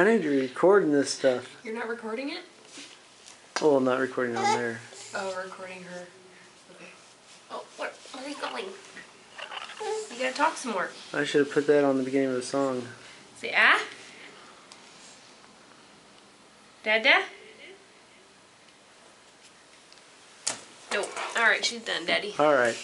I need to be recording this stuff. You're not recording it? Oh, I'm not recording on there. Oh, recording her. Okay. Oh, what? Where are you going? You gotta talk some more. I should have put that on the beginning of the song. Say ah. Dada. Nope. All right, she's done, Daddy. All right.